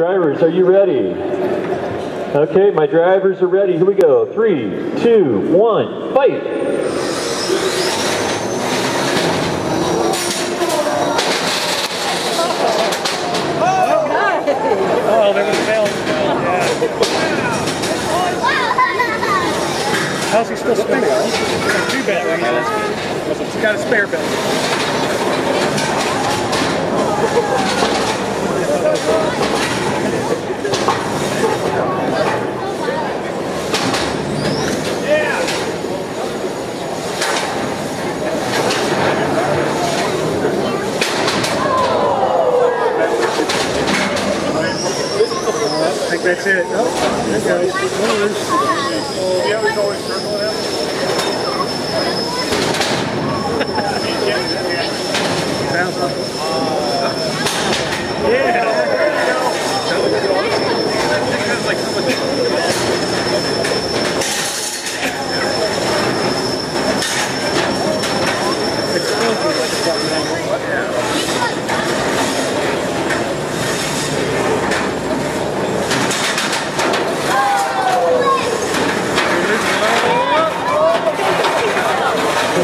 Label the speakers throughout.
Speaker 1: Drivers, are you ready? Okay, my drivers are ready. Here we go. Three, two, one, fight!
Speaker 2: Oh, there was a fail. Yeah. How's he do it? Two batteries. He's got a spare battery. Think that's it. Oh, there it goes. Yeah, we always circle it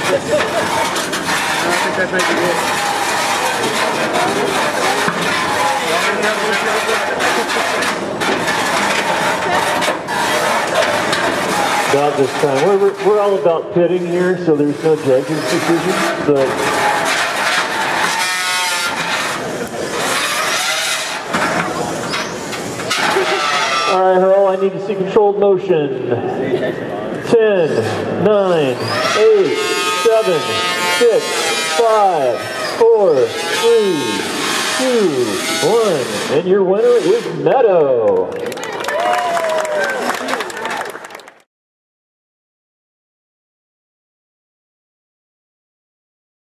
Speaker 1: About this time. We're, we're, we're all about pitting here, so there's no judge's decision, but All right, Earl, I need to see controlled motion. 10, 9, 8, 7, 6, 5, 4, 3, 2, 1. And your winner is Medow.